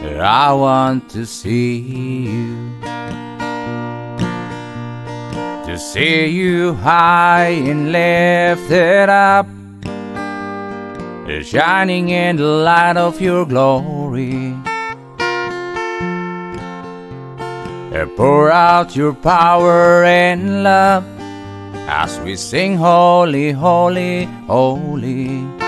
I want to see you. To see you high and lifted up, shining in the light of your glory. Pour out your power and love as we sing holy, holy, holy.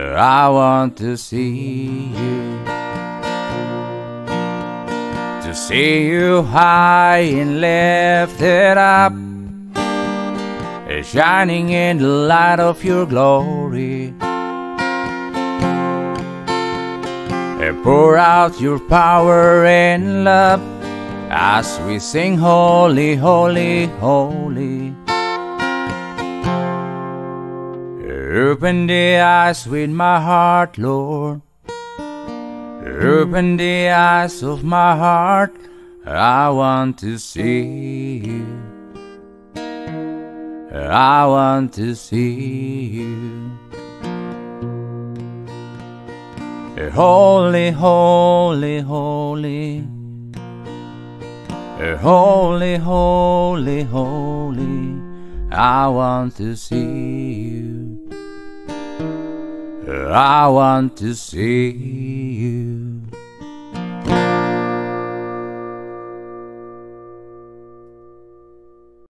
I want to see you. To see you high and lifted up, shining in the light of your glory. And Pour out your power and love as we sing holy, holy, holy. Open the eyes with my heart, Lord. Open the eyes of my heart. I want to see you. I want to see you. Holy, holy, holy. Holy, holy, holy. I want to see you. I want to see you.